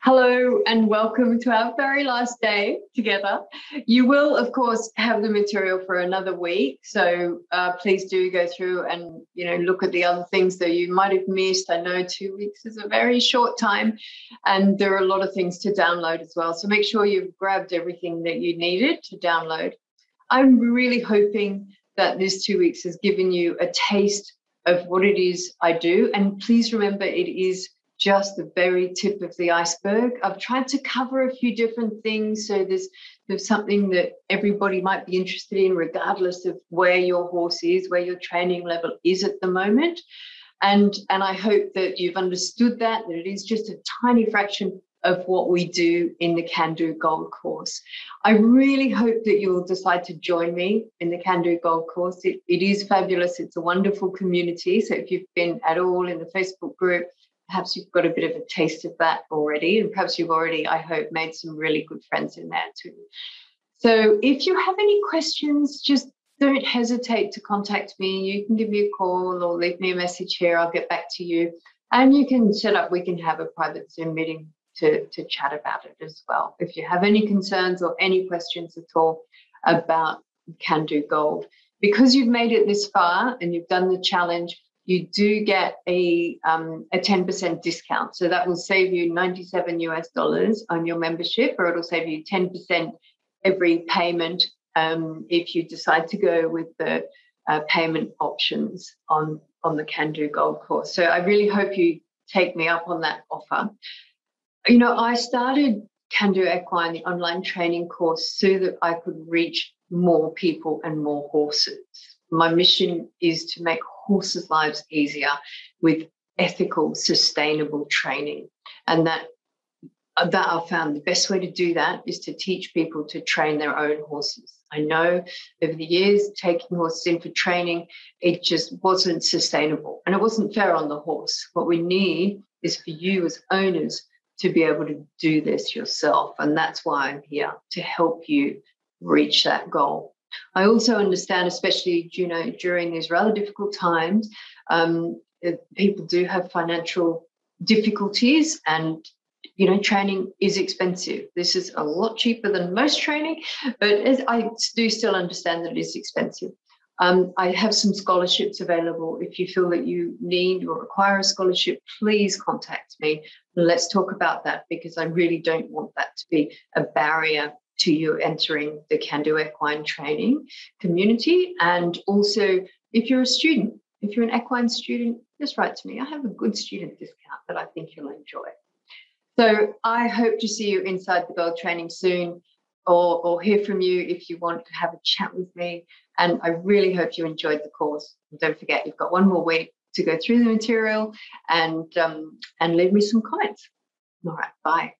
Hello and welcome to our very last day together. You will, of course, have the material for another week. So uh, please do go through and you know look at the other things that you might have missed. I know two weeks is a very short time, and there are a lot of things to download as well. So make sure you've grabbed everything that you needed to download. I'm really hoping that this two weeks has given you a taste of what it is I do. And please remember, it is just the very tip of the iceberg. I've tried to cover a few different things. So there's there's something that everybody might be interested in, regardless of where your horse is, where your training level is at the moment. And, and I hope that you've understood that, that it is just a tiny fraction of what we do in the Kandoo Gold course. I really hope that you'll decide to join me in the Kandoo Gold course. It, it is fabulous. It's a wonderful community. So if you've been at all in the Facebook group, perhaps you've got a bit of a taste of that already, and perhaps you've already, I hope, made some really good friends in there too. So if you have any questions, just don't hesitate to contact me. You can give me a call or leave me a message here. I'll get back to you. And you can set up, we can have a private Zoom meeting to, to chat about it as well. If you have any concerns or any questions at all about Kandoo Gold, because you've made it this far and you've done the challenge, you do get a um, a 10% discount. So that will save you 97 US dollars on your membership, or it'll save you 10% every payment um, if you decide to go with the uh, payment options on on the Kandoo Gold course. So I really hope you take me up on that offer. You know, I started Kandoo Equine, the online training course, so that I could reach more people and more horses. My mission is to make horses' lives easier with ethical, sustainable training. And that that I've found the best way to do that is to teach people to train their own horses. I know over the years, taking horses in for training, it just wasn't sustainable and it wasn't fair on the horse. What we need is for you as owners to be able to do this yourself. And that's why I'm here to help you reach that goal. I also understand, especially you know during these rather difficult times, um, people do have financial difficulties, and you know training is expensive. This is a lot cheaper than most training, but I do still understand that it is expensive. Um, I have some scholarships available. If you feel that you need or require a scholarship, please contact me. Let's talk about that because I really don't want that to be a barrier to you entering the Kandoo Equine training community. And also, if you're a student, if you're an equine student, just write to me. I have a good student discount that I think you'll enjoy. So I hope to see you inside the Gold training soon or, or hear from you if you want to have a chat with me. And I really hope you enjoyed the course. And don't forget, you've got one more week to go through the material and, um, and leave me some comments. All right, bye.